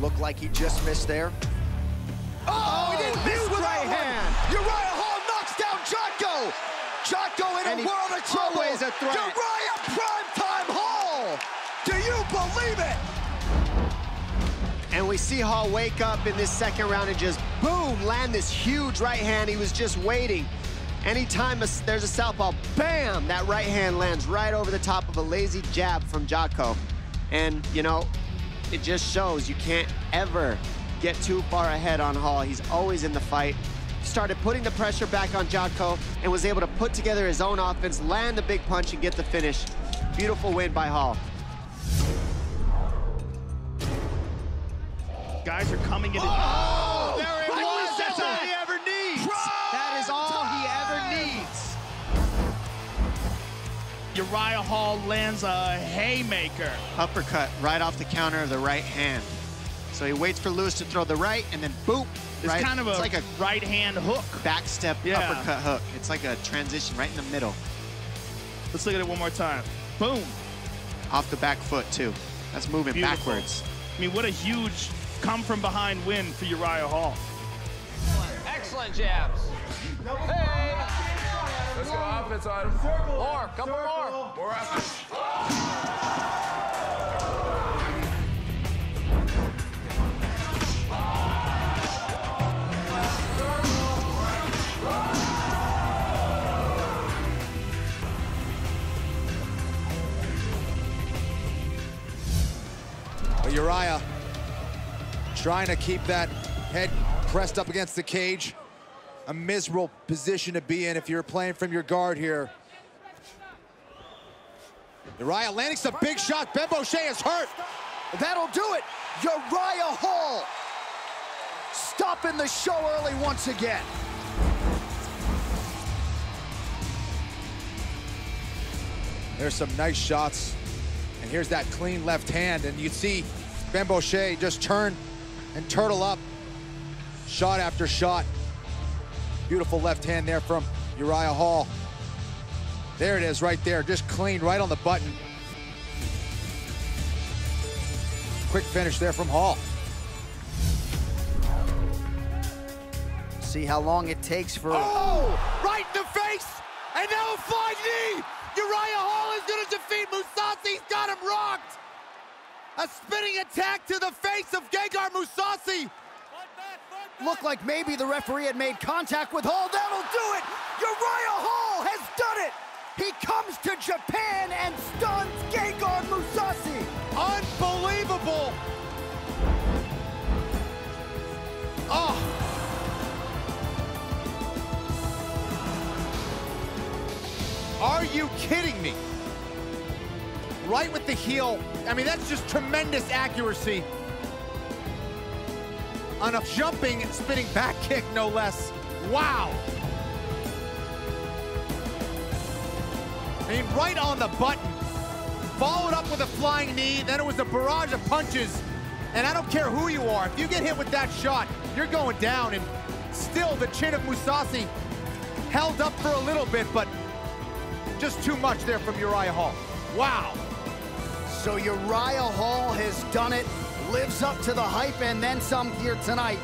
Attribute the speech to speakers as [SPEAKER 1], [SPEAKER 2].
[SPEAKER 1] Looked like he just missed there. Oh, he didn't oh, miss with right hand. Uriah Hall knocks down Jotko. Jotko in
[SPEAKER 2] And
[SPEAKER 1] a world of trouble.
[SPEAKER 2] always a threat.
[SPEAKER 1] Uriah Primetime Hall. Do you believe it?
[SPEAKER 2] And we see Hall wake up in this second round and just, boom, land this huge right hand. He was just waiting. Anytime a- there's a southpaw, bam, that right hand lands right over the top of a lazy jab from Jotko. And, you know, it just shows you can't ever get too far ahead on Hall. He's always in the fight. Started putting the pressure back on Jotko and was able to put together his own offense, land the big punch, and get the finish. Beautiful win by Hall.
[SPEAKER 3] Guys are coming into.
[SPEAKER 1] Oh,
[SPEAKER 3] there it
[SPEAKER 1] right
[SPEAKER 3] was. That's all he ever needs.
[SPEAKER 2] That is all he ever needs.
[SPEAKER 3] Uriah Hall lands a haymaker.
[SPEAKER 2] uppercut right off the counter of the right hand. So he waits for Lewis to throw the right, and then boom.
[SPEAKER 3] It's
[SPEAKER 2] right?
[SPEAKER 3] kind of a,
[SPEAKER 2] like a
[SPEAKER 3] right hand hook.
[SPEAKER 2] Backstep
[SPEAKER 3] Yeah.
[SPEAKER 2] uppercut hook. It's like a transition right in the middle,
[SPEAKER 3] Let's look at it one more time. Boom.
[SPEAKER 2] off the back foot too. That's moving
[SPEAKER 3] Beautiful.
[SPEAKER 2] backwards.
[SPEAKER 3] I mean, what a huge come from behind win for Uriah Hall.
[SPEAKER 4] Excellent jabs. Hey! Let's go offense on him. More, couple more. More offense.
[SPEAKER 5] But Uriah trying to keep that head pressed up against the cage. A miserable position to be in if you're playing from your guard here. Uriah landing a big shot. Bamgbose is hurt.
[SPEAKER 1] That'll do it. Uriah Hall stopping the show early once again.
[SPEAKER 5] There's some nice shots. And here's that clean left hand. And you see Bamgbose just turn and turtle up. Shot after shot. Beautiful left hand there from Uriah Hall. There it is right there, just clean right on the button. Quick finish there from Hall.
[SPEAKER 1] See how long it takes for.
[SPEAKER 5] Oh, right in the face, and now a flying knee. Uriah Hall is gonna defeat Mousasi. He's got him rocked. A spinning attack to the face.
[SPEAKER 1] Looked like maybe the referee had made contact with Hall. That'll do it. Uriah Hall has done it. He comes to Japan and stuns Gegard Mousasi.
[SPEAKER 5] Unbelievable. Oh. Are you kidding me? Right with the heel. I mean, that's just tremendous accuracy. On a jumping, spinning back kick, no less. Wow. I mean, right on the button. Followed up with a flying knee, then it was a barrage of punches. And I don't care who you are, if you get hit with that shot, you're going down. And still, the chin of Mousasi held up for a little bit, but just too much there from Uriah Hall. Wow.
[SPEAKER 1] So Uriah Hall has done it, lives up to the hype and then some here tonight.